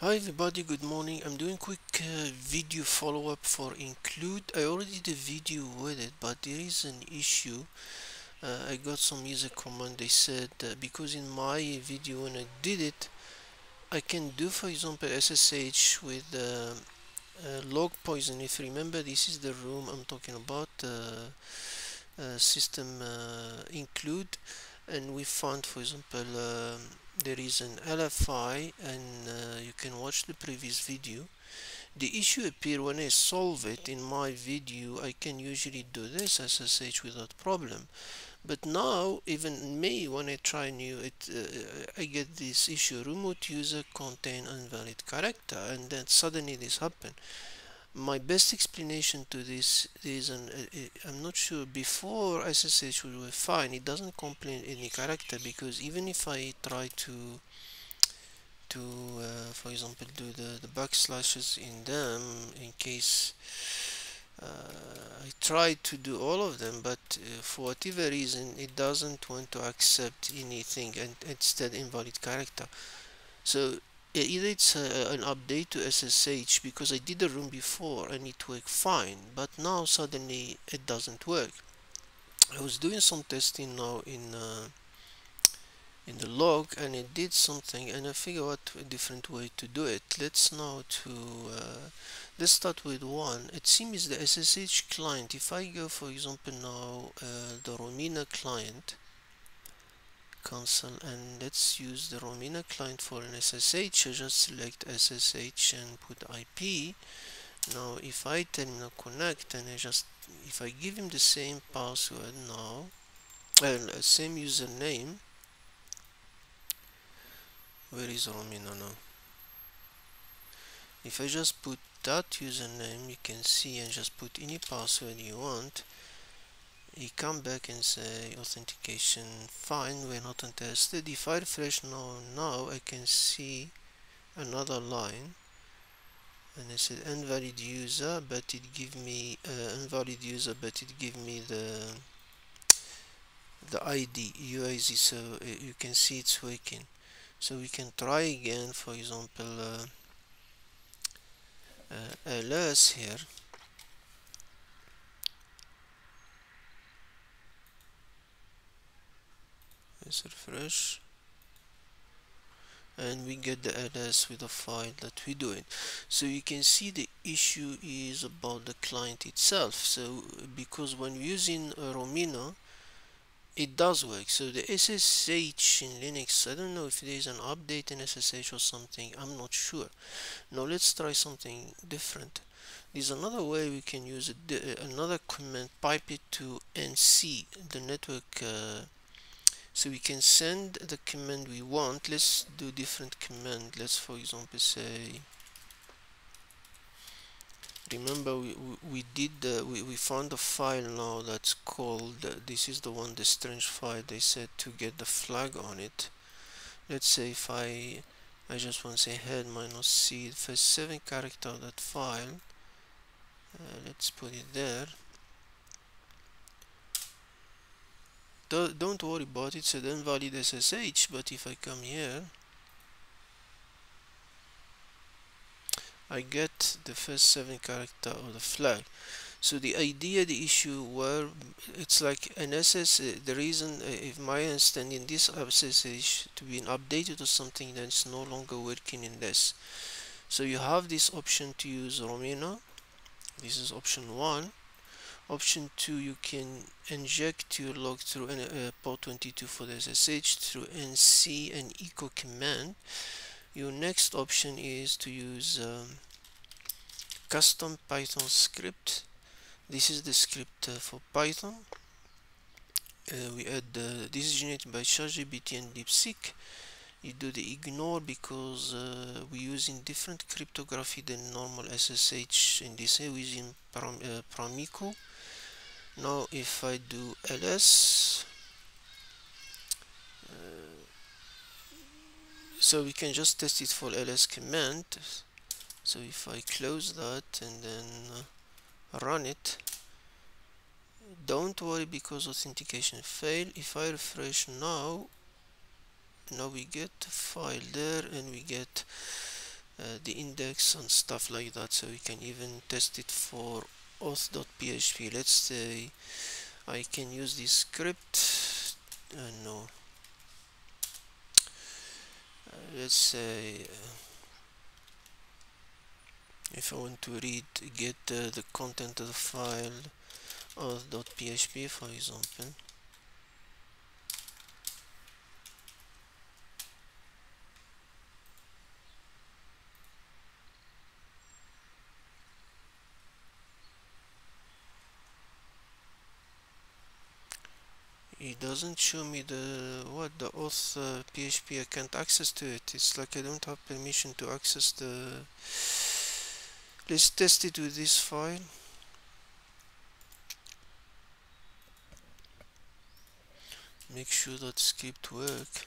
Hi everybody, good morning. I'm doing quick uh, video follow-up for include. I already did a video with it, but there is an issue. Uh, I got some user comment. They said uh, because in my video when I did it, I can do, for example, SSH with uh, log poison. If you remember, this is the room I'm talking about. Uh, uh, system uh, include, and we found, for example. Um, there is an LFI and uh, you can watch the previous video. The issue appear when I solve it in my video I can usually do this SSH without problem. But now even me when I try new it uh, I get this issue remote user contain invalid character and then suddenly this happen my best explanation to this is an uh, uh I'm not sure before SSH we were fine it doesn't complain any character because even if I try to to uh, for example do the, the backslashes in them in case uh, I try to do all of them but uh, for whatever reason it doesn't want to accept anything and instead invalid character. So either it's a, an update to SSH because I did the room before and it worked fine but now suddenly it doesn't work. I was doing some testing now in uh, in the log and it did something and I figured out a different way to do it. Let's now to uh, let's start with one. It seems the SSH client if I go for example now uh, the Romina client console and let's use the Romina client for an SSH I just select SSH and put IP now if I terminal connect and I just if I give him the same password now and uh, same username where is Romina now? If I just put that username you can see and just put any password you want you come back and say authentication fine we're not interested. If I refresh now now I can see another line. And I said invalid user but it give me uh, invalid user but it give me the the ID UIZ so uh, you can see it's working. So we can try again for example uh, uh, ls here let's refresh. And we get the ls with the file that we're doing so you can see the issue is about the client itself. So because when using Romina it does work. So the SSH in Linux I don't know if there's an update in SSH or something. I'm not sure. Now let's try something different. There's another way we can use it. Another command pipe it to NC the network uh, so we can send the command we want. Let's do different command. Let's for example say remember we, we did the, we, we found a file now that's called this is the one the strange file. They said to get the flag on it. Let's say if I I just want to say head minus c first seven character of that file. Uh, let's put it there don't worry about it, it's an invalid SSH, but if I come here, I get the first seven character of the flag. So the idea, the issue where it's like an SS, the reason, uh, if my understanding, this SSH to be updated to something that's no longer working in this. So you have this option to use Romina. This is option one option 2 you can inject your log through uh, port 22 for the SSH through nc and echo command. Your next option is to use um, custom python script. This is the script uh, for python. Uh, we add uh, this is generated by ChatGPT and DeepSeek. You do the ignore because uh, we're using different cryptography than normal SSH in this way using Pram, uh, Pramiko now if I do ls uh, so we can just test it for ls command. So if I close that and then uh, run it don't worry because authentication failed. If I refresh now now we get the file there and we get uh, the index and stuff like that. So we can even test it for auth.php let's say I can use this script. Uh, no. Uh, let's say uh, if I want to read get uh, the content of the file auth.php for example it doesn't show me the what the auth uh, php i can't access to it. It's like i don't have permission to access the let's test it with this file. Make sure that script work.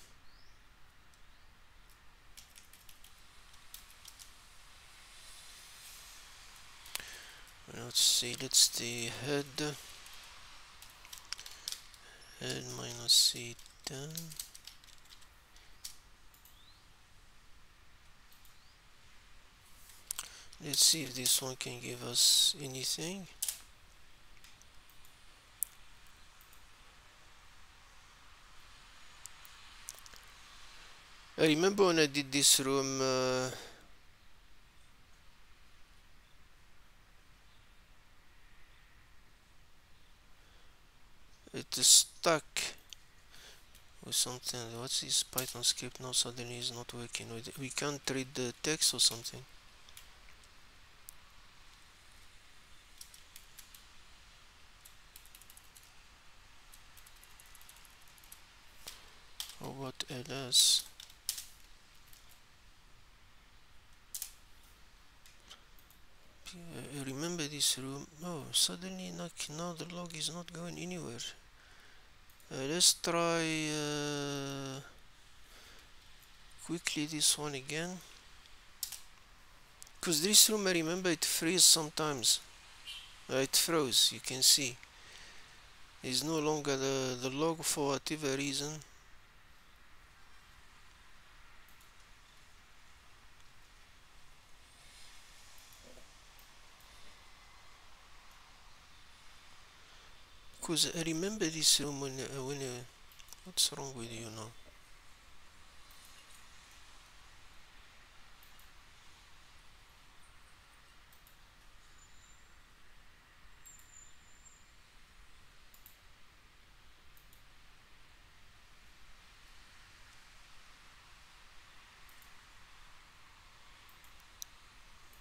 Let's see let's the head head minus done let's see if this one can give us anything. I remember when I did this room uh, it is stuck with something. What's this python script? Now suddenly is not working with we can't read the text or something. Or what ls uh, remember this room? Oh suddenly now the log is not going anywhere let's try uh, quickly this one again. Because this room I remember it freezes sometimes. Uh, it froze you can see. It's no longer the, the log for whatever reason because I remember this room when, uh, when uh, what's wrong with you now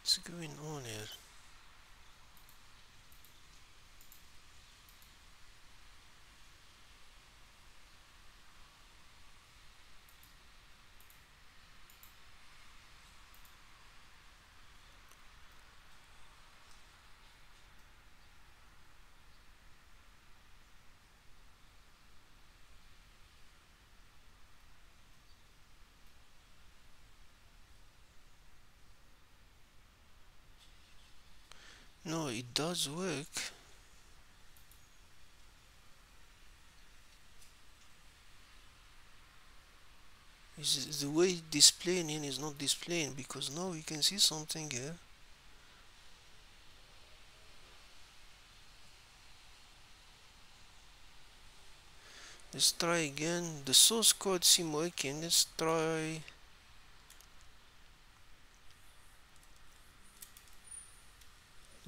What's going on here? No, it does work. Is the way displaying in is not displaying because now we can see something here. Let's try again. The source code seems working. Let's try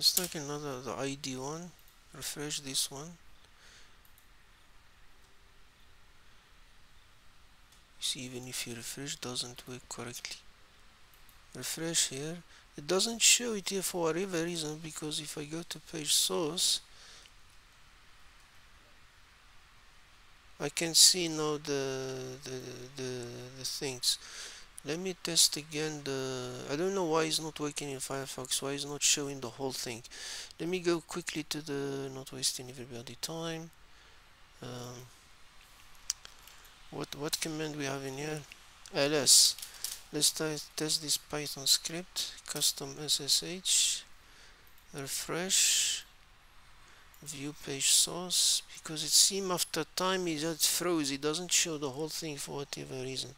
let's take another the id one. Refresh this one. See even if you refresh doesn't work correctly. Refresh here. It doesn't show it here for whatever reason because if I go to page source I can see now the the, the, the things let me test again the I don't know why it's not working in Firefox why it's not showing the whole thing. Let me go quickly to the not wasting everybody time. Um, what what command we have in here? Ls let's test this python script. Custom ssh refresh. View page source. Because it seems after time it just froze. It doesn't show the whole thing for whatever reason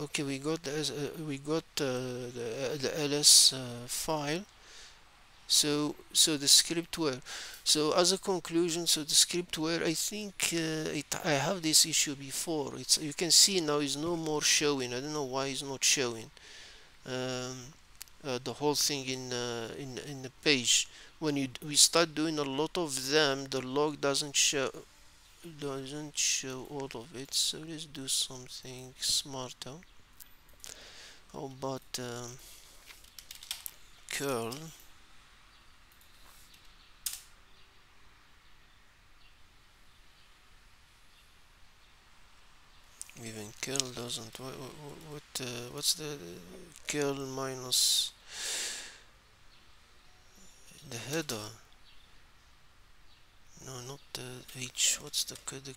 okay we got the, uh, we got uh, the, the ls uh, file. So so the scriptware. So as a conclusion so the scriptware i think uh, it, i have this issue before. It's you can see now is no more showing. I don't know why it's not showing um, uh, the whole thing in uh, in in the page. When you we start doing a lot of them the log doesn't show doesn't show all of it so let's do something smarter. How about um, curl? Even curl doesn't what what, uh, what's the curl minus the header h what's the, the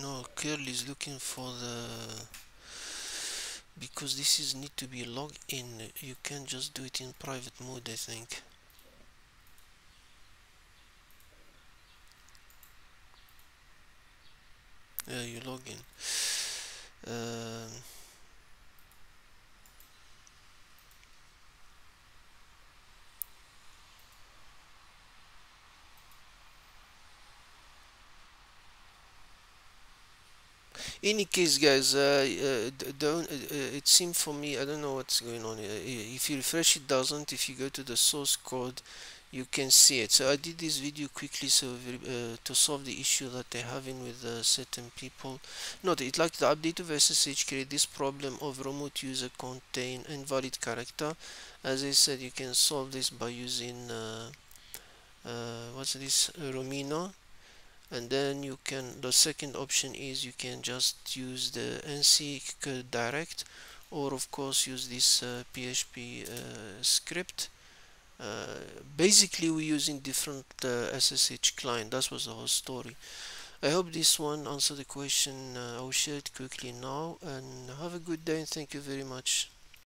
no curl is looking for the because this is need to be logged in. You can just do it in private mode I think. Yeah you log in. Uh, any case guys uh, uh, don't uh, uh, it seemed for me I don't know what's going on if you refresh it doesn't. If you go to the source code you can see it. So I did this video quickly so uh, to solve the issue that they're having with uh, certain people. Note it like the update of SSH create this problem of remote user contain invalid character. As I said you can solve this by using uh, what's this Rhumina and then you can the second option is you can just use the nc direct or of course use this uh, php uh, script. Uh, basically we're using different ssh uh, client. That was the whole story. I hope this one answered the question uh, I'll share it quickly now and have a good day and thank you very much